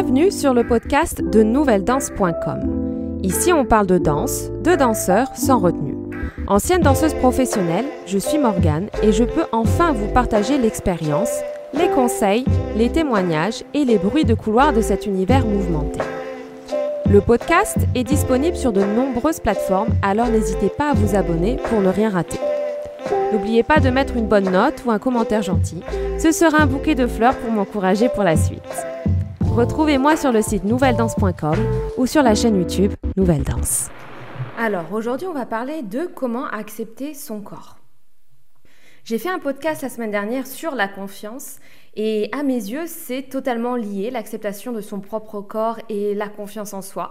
Bienvenue sur le podcast de nouvelledanse.com. Ici, on parle de danse, de danseurs sans retenue. Ancienne danseuse professionnelle, je suis Morgane et je peux enfin vous partager l'expérience, les conseils, les témoignages et les bruits de couloir de cet univers mouvementé. Le podcast est disponible sur de nombreuses plateformes, alors n'hésitez pas à vous abonner pour ne rien rater. N'oubliez pas de mettre une bonne note ou un commentaire gentil. Ce sera un bouquet de fleurs pour m'encourager pour la suite. Retrouvez-moi sur le site nouvelledanse.com ou sur la chaîne YouTube Nouvelle Danse. Alors aujourd'hui, on va parler de comment accepter son corps. J'ai fait un podcast la semaine dernière sur la confiance et à mes yeux, c'est totalement lié, l'acceptation de son propre corps et la confiance en soi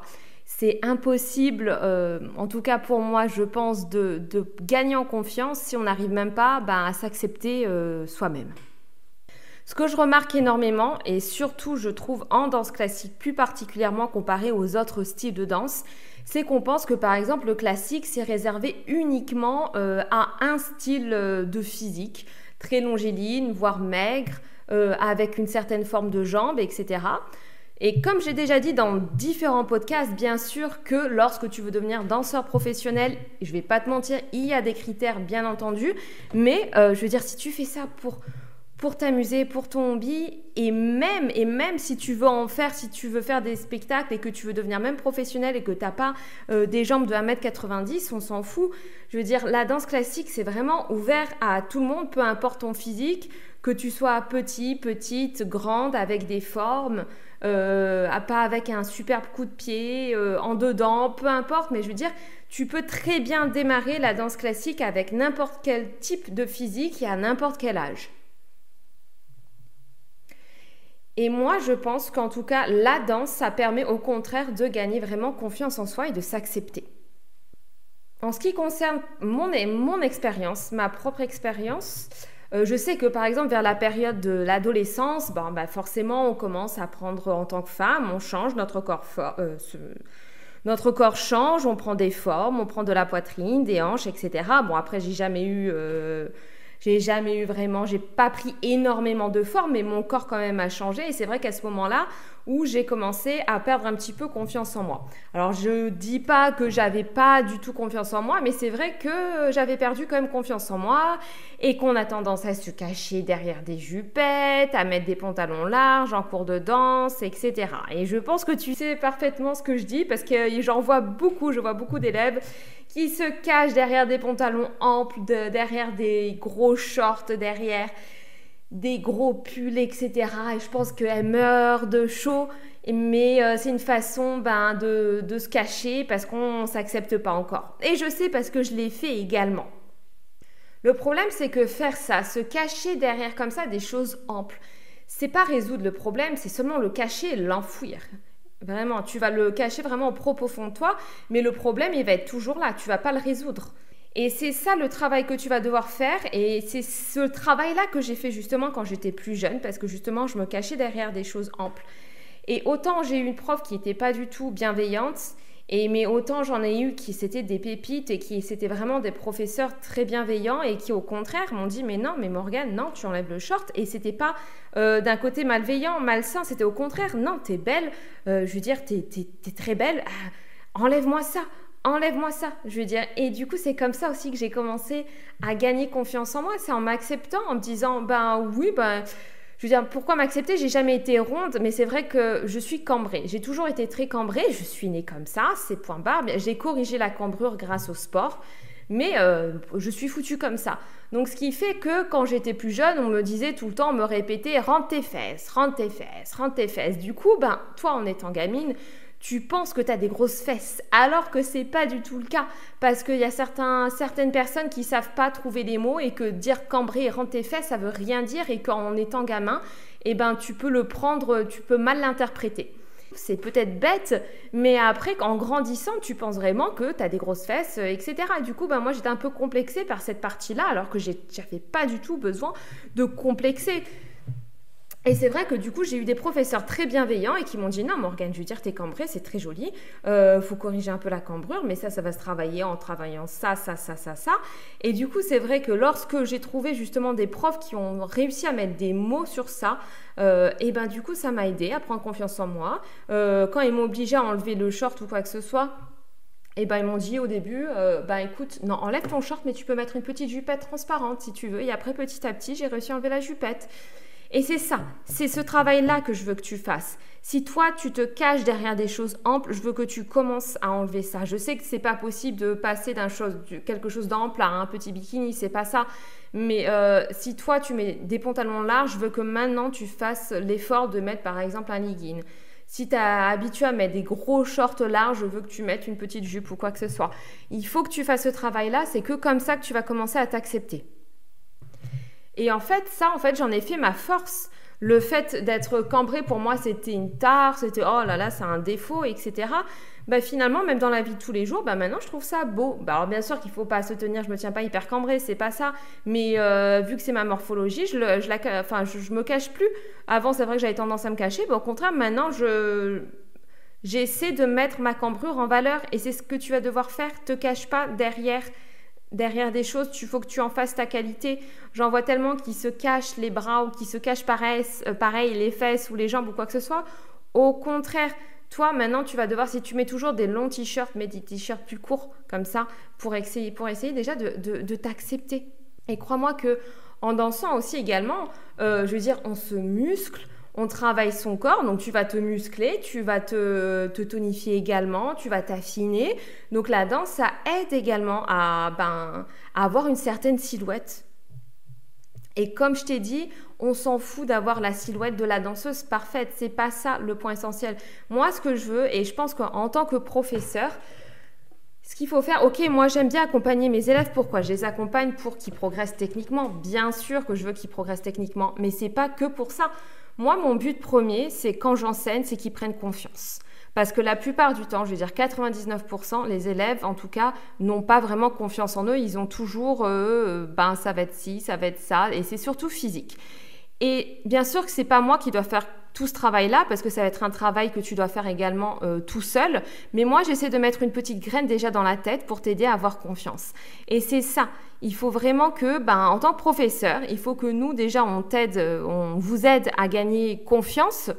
c'est impossible, euh, en tout cas pour moi, je pense, de, gagner en confiance si on n'arrive même pas ben, à s'accepter euh, soi-même. Ce que je remarque énormément, et surtout je trouve en danse classique plus particulièrement comparé aux autres styles de danse, c'est qu'on pense que par exemple le classique c'est réservé uniquement euh, à un style de physique, très longéline, voire maigre, avec une certaine forme de jambe, etc. Et comme j'ai déjà dit dans différents podcasts, bien sûr que lorsque tu veux devenir danseur professionnel, je vais pas te mentir, il y a des critères bien entendu, mais euh, je veux dire si tu fais ça pour pour t'amuser, pour ton hobby, et même, et même si tu veux en faire, si tu veux faire des spectacles et que tu veux devenir même professionnel et que tu n'as pas euh, des jambes de 1m90, on s'en fout. Je veux dire, la danse classique, c'est vraiment ouvert à tout le monde, peu importe ton physique, que tu sois petit, petite, grande, avec des formes, euh, pas avec un superbe coup de pied, euh, en dedans, peu importe, mais je veux dire, tu peux très bien démarrer la danse classique avec n'importe quel type de physique et à n'importe quel âge. Et moi, je pense qu'en tout cas, la danse, ça permet au contraire de gagner vraiment confiance en soi et de s'accepter. En ce qui concerne mon, expérience, ma propre expérience, euh, je sais que par exemple vers la période de l'adolescence, bon, bah, forcément on commence à prendre en tant que femme, on change, notre corps, euh, notre corps change, on prend des formes, on prend de la poitrine, des hanches, etc. Bon après j'ai jamais eu... Euh, j'ai jamais eu vraiment, j'ai pas pris énormément de forme, mais mon corps quand même a changé. Et c'est vrai qu'à ce moment-là, où j'ai commencé à perdre un petit peu confiance en moi. Alors je dis pas que j'avais pas du tout confiance en moi, mais c'est vrai que j'avais perdu quand même confiance en moi et qu'on a tendance à se cacher derrière des jupettes, à mettre des pantalons larges en cours de danse, etc. Et je pense que tu sais parfaitement ce que je dis parce que j'en vois beaucoup, je vois beaucoup d'élèves se cachent derrière des pantalons amples, derrière des gros shorts, derrière des gros pulls, etc. Et je pense qu'elle meurt de chaud. Mais euh, c'est une façon ben, de, de, se cacher parce qu'on ne s'accepte pas encore. Et je sais parce que je l'ai fait également. Le problème, c'est que faire ça, se cacher derrière comme ça des choses amples, c'est pas résoudre le problème, c'est seulement le cacher et l'enfouir. Vraiment, tu vas le cacher vraiment au propre fond de toi, mais le problème, il va être toujours là, tu vas pas le résoudre. Et c'est ça le travail que tu vas devoir faire. Et c'est ce travail-là que j'ai fait justement quand j'étais plus jeune, parce que justement, je me cachais derrière des choses amples. Et autant j'ai eu une prof qui n'était pas du tout bienveillante, et mais autant j'en ai eu qui c'était des pépites et qui c'était vraiment des professeurs très bienveillants et qui au contraire m'ont dit mais non mais Morgane non tu enlèves le short et c'était pas euh, d'un côté malveillant malsain c'était au contraire non t'es belle euh, je veux dire t'es es, très belle ah, enlève-moi ça enlève-moi ça, je veux dire. Et du coup, c'est comme ça aussi que j'ai commencé à gagner confiance en moi. C'est en m'acceptant, en me disant, ben oui, ben, je veux dire, pourquoi m'accepter? J'ai jamais été ronde, mais c'est vrai que je suis cambrée. J'ai toujours été très cambrée. Je suis née comme ça, c'est point barre. J'ai corrigé la cambrure grâce au sport. Mais euh, je suis foutue comme ça. Donc ce qui fait que quand j'étais plus jeune, on me disait tout le temps, on me répétait, rentre tes fesses, rentre tes fesses, rentre tes fesses. Du coup, ben, toi en étant gamine, tu penses que tu as des grosses fesses, alors que c'est pas du tout le cas. Parce qu'il y a certains, certaines personnes qui savent pas trouver les mots et que dire cambrer et rendre tes fesses, ça veut rien dire et qu'en étant gamin, eh ben, tu peux le prendre, tu peux mal l'interpréter. C'est peut-être bête, mais après, en grandissant, tu penses vraiment que tu as des grosses fesses, etc. Et du coup, ben, moi, j'étais un peu complexée par cette partie-là, alors que j'avais pas du tout besoin de complexer. Et c'est vrai que du coup, j'ai eu des professeurs très bienveillants et qui m'ont dit non, Morgane, je veux dire, t'es cambrée, c'est très joli. Euh, faut corriger un peu la cambrure, mais ça, ça va se travailler en travaillant ça, ça, ça, ça, ça. Et du coup, c'est vrai que lorsque j'ai trouvé justement des profs qui ont réussi à mettre des mots sur ça, euh, et ben du coup, ça m'a aidé à prendre confiance en moi. Euh, quand ils m'ont obligé à enlever le short ou quoi que ce soit, et ben ils m'ont dit au début, euh, ben écoute, non, enlève ton short, mais tu peux mettre une petite jupette transparente si tu veux. Et après, petit à petit, j'ai réussi à enlever la jupette. Et c'est ça, c'est ce travail-là que je veux que tu fasses. Si toi, tu te caches derrière des choses amples, je veux que tu commences à enlever ça. Je sais que c'est pas possible de passer d'un chose, quelque chose d'ample à un petit bikini, c'est pas ça. Mais euh, si toi, tu mets des pantalons larges, je veux que maintenant tu fasses l'effort de mettre par exemple un legging. Si tu es habitué à mettre des gros shorts larges, je veux que tu mettes une petite jupe ou quoi que ce soit. Il faut que tu fasses ce travail-là, c'est que comme ça que tu vas commencer à t'accepter. Et en fait, ça, en fait, j'en ai fait ma force. Le fait d'être cambré, pour moi, c'était une tare, c'était oh là là, c'est un défaut, etc. Bah, finalement, même dans la vie de tous les jours, bah, maintenant, je trouve ça beau. Bah, alors, bien sûr qu'il ne faut pas se tenir, je me tiens pas hyper cambré, c'est pas ça. Mais euh, vu que c'est ma morphologie, je, le, je, enfin, je, me cache plus. Avant, c'est vrai que j'avais tendance à me cacher. mais au contraire, maintenant, je, j'essaie de mettre ma cambrure en valeur. Et c'est ce que tu vas devoir faire. Te cache pas derrière derrière des choses, il faut que tu en fasses ta qualité. J'en vois tellement qui se cachent les bras ou qui se cachent pareil, euh, pareil les fesses ou les jambes ou quoi que ce soit. Au contraire, toi maintenant tu vas devoir, si tu mets toujours des longs t-shirts, mets des t-shirts plus courts comme ça pour essayer, pour essayer déjà de, t'accepter. Et crois-moi que en dansant aussi également, euh, je veux dire, on se muscle on travaille son corps, donc tu vas te muscler, tu vas te, tonifier également, tu vas t'affiner. Donc la danse, ça aide également à, ben, à avoir une certaine silhouette. Et comme je t'ai dit, on s'en fout d'avoir la silhouette de la danseuse parfaite. C'est pas ça le point essentiel. Moi, ce que je veux, et je pense qu'en tant que professeur, ce qu'il faut faire, ok, moi j'aime bien accompagner mes élèves. Pourquoi? Je les accompagne pour qu'ils progressent techniquement. Bien sûr que je veux qu'ils progressent techniquement, mais c'est pas que pour ça. Moi, mon but premier, c'est quand j'enseigne, c'est qu'ils prennent confiance. Parce que la plupart du temps, je veux dire 99%, les élèves, en tout cas, n'ont pas vraiment confiance en eux. Ils ont toujours, euh, ben, ça va être ci, ça va être ça, et c'est surtout physique. Et bien sûr que c'est pas moi qui dois faire tout ce travail-là, parce que ça va être un travail que tu dois faire également euh, tout seul. Mais moi, j'essaie de mettre une petite graine déjà dans la tête pour t'aider à avoir confiance. Et c'est ça il faut vraiment que, ben, en tant que professeur, il faut que nous, déjà, on t'aide, on vous aide à gagner confiance.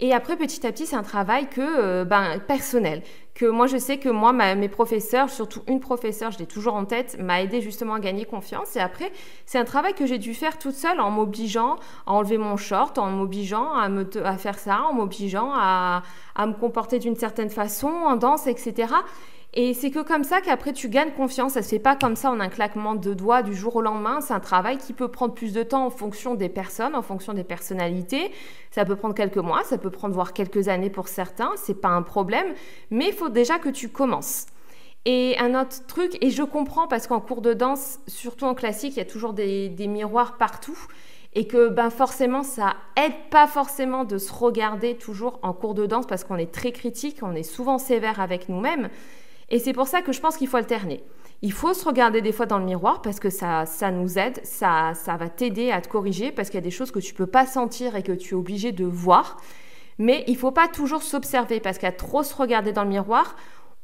Et après, petit à petit, c'est un travail que, euh, ben, personnel. Que moi, je sais que moi, mes professeurs, surtout une professeure, je l'ai toujours en tête, m'a aidé justement à gagner confiance. Et après, c'est un travail que j'ai dû faire toute seule en m'obligeant à enlever mon short, en m'obligeant à, faire ça, en m'obligeant à me comporter d'une certaine façon en danse, etc. Et c'est que comme ça qu'après tu gagnes confiance. Ça se fait pas comme ça en un claquement de doigts du jour au lendemain. C'est un travail qui peut prendre plus de temps en fonction des personnes, en fonction des personnalités. Ça peut prendre quelques mois, ça peut prendre voire quelques années pour certains. C'est pas un problème, mais il faut déjà que tu commences. Et un autre truc, et je comprends parce qu'en cours de danse, surtout en classique, il y a toujours des, miroirs partout et que ben forcément ça aide pas forcément de se regarder toujours en cours de danse parce qu'on est très critique, on est souvent sévère avec nous-mêmes. Et c'est pour ça que je pense qu'il faut alterner. Il faut se regarder des fois dans le miroir parce que ça, ça nous aide, ça, ça va t'aider à te corriger parce qu'il y a des choses que tu peux pas sentir et que tu es obligé de voir. Mais il faut pas toujours s'observer parce qu'à trop se regarder dans le miroir,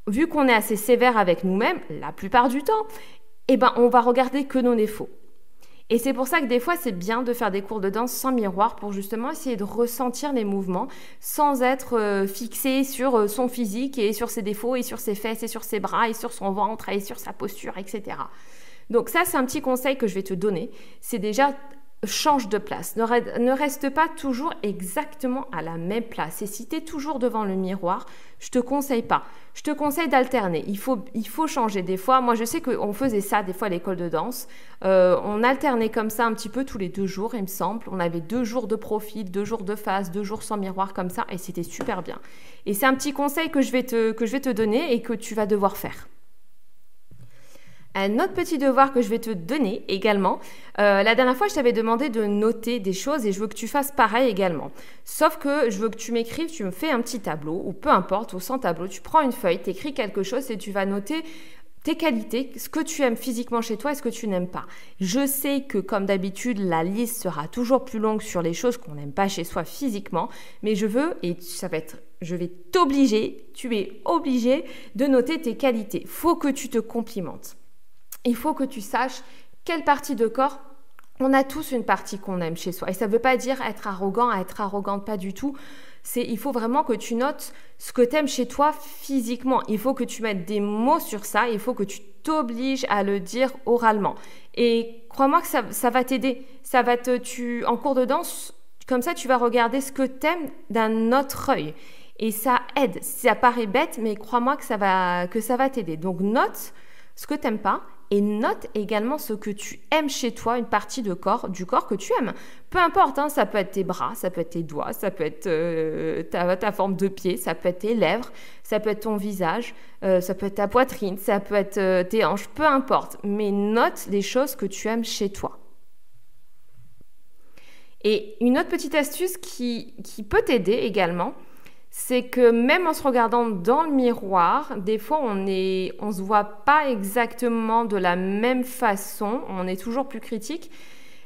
vu qu'on est assez sévère avec nous-mêmes, la plupart du temps, eh ben, on va regarder que nos défauts. Et c'est pour ça que des fois, c'est bien de faire des cours de danse sans miroir pour justement essayer de ressentir les mouvements sans être euh, fixé sur euh, son physique et sur ses défauts et sur ses fesses et sur ses bras et sur son ventre et sur sa posture, etc. Donc ça, c'est un petit conseil que je vais te donner. C'est déjà change de place. Ne, reste pas toujours exactement à la même place. Et si tu es toujours devant le miroir, je te conseille pas. Je te conseille d'alterner. Il faut, il faut changer. Des fois, moi je sais qu'on faisait ça des fois à l'école de danse. Euh, on alternait comme ça un petit peu tous les deux jours, il me semble. On avait deux jours de profil, deux jours de face, deux jours sans miroir comme ça. Et c'était super bien. Et c'est un petit conseil que je vais te, que je vais te donner et que tu vas devoir faire. Un autre petit devoir que je vais te donner également. Euh, la dernière fois, je t'avais demandé de noter des choses et je veux que tu fasses pareil également. Sauf que je veux que tu m'écrives, tu me fais un petit tableau ou peu importe, ou sans tableau, tu prends une feuille, tu écris quelque chose et tu vas noter tes qualités, ce que tu aimes physiquement chez toi et ce que tu n'aimes pas. Je sais que comme d'habitude, la liste sera toujours plus longue sur les choses qu'on n'aime pas chez soi physiquement, mais je veux, et ça va être, je vais t'obliger, tu es obligé de noter tes qualités. Faut que tu te complimentes. Il faut que tu saches quelle partie de corps on a tous une partie qu'on aime chez soi. Et ça ne veut pas dire être arrogant, être arrogante, pas du tout. C'est, il faut vraiment que tu notes ce que tu aimes chez toi physiquement. Il faut que tu mettes des mots sur ça. Il faut que tu t'obliges à le dire oralement. Et crois-moi que ça, va t'aider. Ça va te, tu, en cours de danse, comme ça, tu vas regarder ce que tu aimes d'un autre œil. Et ça aide. Ça paraît bête, mais crois-moi que ça va, que ça va t'aider. Donc note ce que tu n'aimes pas et note également ce que tu aimes chez toi, une partie de corps, du corps que tu aimes. Peu importe, hein, ça peut être tes bras, ça peut être tes doigts, ça peut être euh, ta, forme de pied, ça peut être tes lèvres, ça peut être ton visage, euh, ça peut être ta poitrine, ça peut être euh, tes hanches, peu importe. Mais note les choses que tu aimes chez toi. Et une autre petite astuce qui, qui peut t'aider également, c'est que même en se regardant dans le miroir, des fois on ne on se voit pas exactement de la même façon, on est toujours plus critique.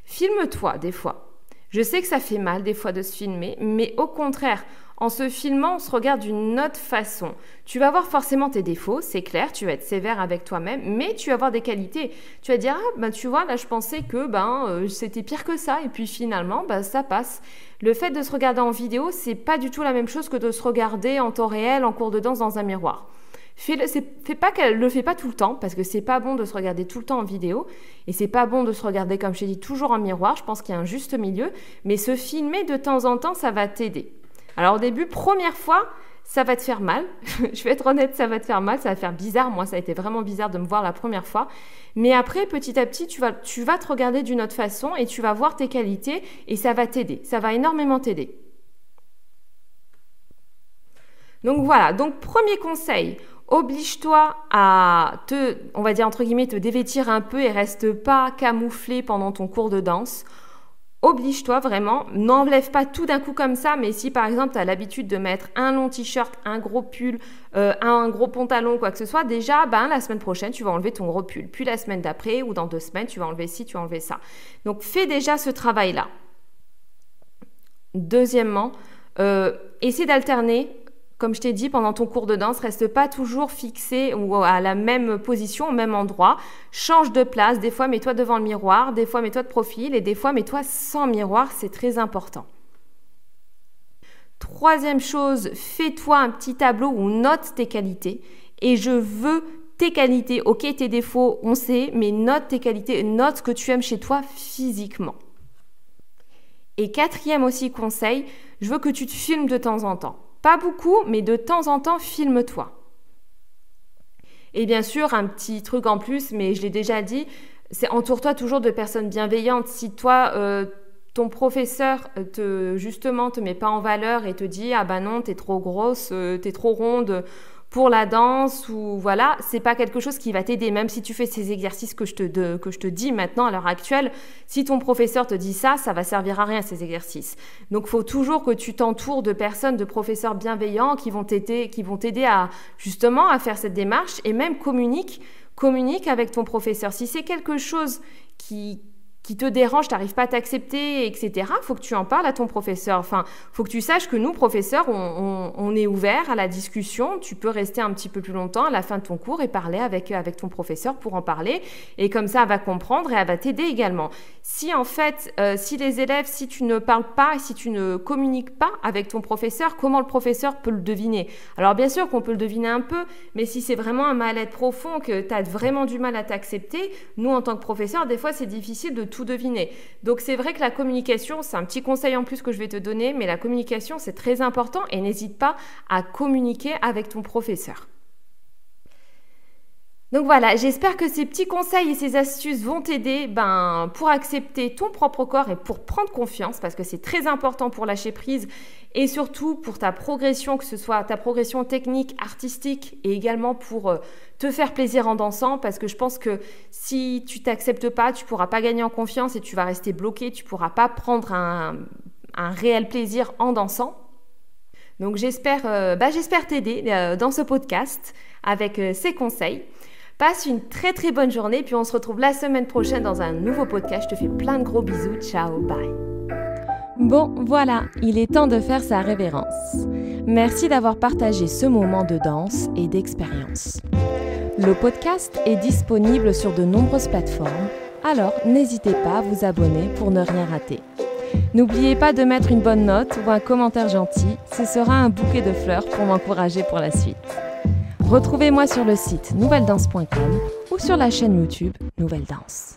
Filme-toi des fois. Je sais que ça fait mal des fois de se filmer, mais au contraire, en se filmant, on se regarde d'une autre façon. Tu vas voir forcément tes défauts, c'est clair, tu vas être sévère avec toi-même, mais tu vas avoir des qualités. Tu vas dire, ah, ben, tu vois, là, je pensais que ben, euh, c'était pire que ça, et puis finalement, ben, ça passe. Le fait de se regarder en vidéo, c'est pas du tout la même chose que de se regarder en temps réel, en cours de danse, dans un miroir. Fais-le, fais pas qu'elle le fait pas tout le temps parce que c'est pas bon de se regarder tout le temps en vidéo et c'est pas bon de se regarder comme je t'ai dit toujours en miroir. Je pense qu'il y a un juste milieu, mais se filmer de temps en temps, ça va t'aider. Alors au début, première fois, ça va te faire mal. je vais être honnête, ça va te faire mal, ça va faire bizarre. Moi, ça a été vraiment bizarre de me voir la première fois. Mais après, petit à petit, tu vas, te regarder d'une autre façon et tu vas voir tes qualités et ça va t'aider. Ça va énormément t'aider. Donc voilà, donc premier conseil, oblige-toi à te, on va dire entre guillemets, te dévêtir un peu et reste pas camouflé pendant ton cours de danse oblige-toi vraiment, n'enlève pas tout d'un coup comme ça, mais si par exemple tu as l'habitude de mettre un long t-shirt, un gros pull, euh, un gros pantalon, quoi que ce soit, déjà, ben, la semaine prochaine, tu vas enlever ton gros pull. Puis la semaine d'après ou dans deux semaines, tu vas enlever ci, tu vas enlever ça. Donc fais déjà ce travail-là. Deuxièmement, euh, essaie d'alterner comme je t'ai dit, pendant ton cours de danse, reste pas toujours fixé ou à la même position, au même endroit. Change de place. Des fois, mets-toi devant le miroir. Des fois, mets-toi de profil. Et des fois, mets-toi sans miroir. C'est très important. Troisième chose, fais-toi un petit tableau où note tes qualités. Et je veux tes qualités. Ok, tes défauts, on sait, mais note tes qualités. Note ce que tu aimes chez toi physiquement. Et quatrième aussi conseil, je veux que tu te filmes de temps en temps. Pas beaucoup, mais de temps en temps, filme-toi. Et bien sûr, un petit truc en plus, mais je l'ai déjà dit, c'est entoure-toi toujours de personnes bienveillantes. Si toi, euh, ton professeur te justement te met pas en valeur et te dit ah ben non, t'es trop grosse, euh, t'es trop ronde, pour la danse ou voilà, c'est pas quelque chose qui va t'aider. Même si tu fais ces exercices que je te, que je te dis maintenant à l'heure actuelle, si ton professeur te dit ça, ça va servir à rien ces exercices. Donc, faut toujours que tu t'entoures de personnes, de professeurs bienveillants qui vont t'aider, qui vont t'aider à justement à faire cette démarche et même communique, communique avec ton professeur. Si c'est quelque chose qui qui te dérange, t'arrives pas à t'accepter, etc., faut que tu en parles à ton professeur. Enfin, faut que tu saches que nous, professeurs, on, est ouvert à la discussion. Tu peux rester un petit peu plus longtemps à la fin de ton cours et parler avec, avec ton professeur pour en parler. Et comme ça, elle va comprendre et elle va t'aider également. Si en fait, euh, si les élèves, si tu ne parles pas, si tu ne communiques pas avec ton professeur, comment le professeur peut le deviner? Alors bien sûr qu'on peut le deviner un peu, mais si c'est vraiment un mal-être profond, que tu as vraiment du mal à t'accepter, nous, en tant que professeurs, des fois, c'est difficile de tout deviner. Donc c'est vrai que la communication, c'est un petit conseil en plus que je vais te donner, mais la communication, c'est très important et n'hésite pas à communiquer avec ton professeur. Donc voilà, j'espère que ces petits conseils et ces astuces vont t'aider ben, pour accepter ton propre corps et pour prendre confiance, parce que c'est très important pour lâcher prise et surtout pour ta progression, que ce soit ta progression technique, artistique et également pour euh, te faire plaisir en dansant, parce que je pense que si tu t'acceptes pas, tu pourras pas gagner en confiance et tu vas rester bloqué, tu pourras pas prendre un, réel plaisir en dansant. Donc j'espère euh, bah, t'aider euh, dans ce podcast avec ces conseils. Passe une très très bonne journée, puis on se retrouve la semaine prochaine dans un nouveau podcast. Je te fais plein de gros bisous. Ciao, bye. Bon, voilà, il est temps de faire sa révérence. Merci d'avoir partagé ce moment de danse et d'expérience. Le podcast est disponible sur de nombreuses plateformes, alors n'hésitez pas à vous abonner pour ne rien rater. N'oubliez pas de mettre une bonne note ou un commentaire gentil, ce sera un bouquet de fleurs pour m'encourager pour la suite. Retrouvez-moi sur le site nouvelledance.com ou sur la chaîne YouTube Nouvelle Danse.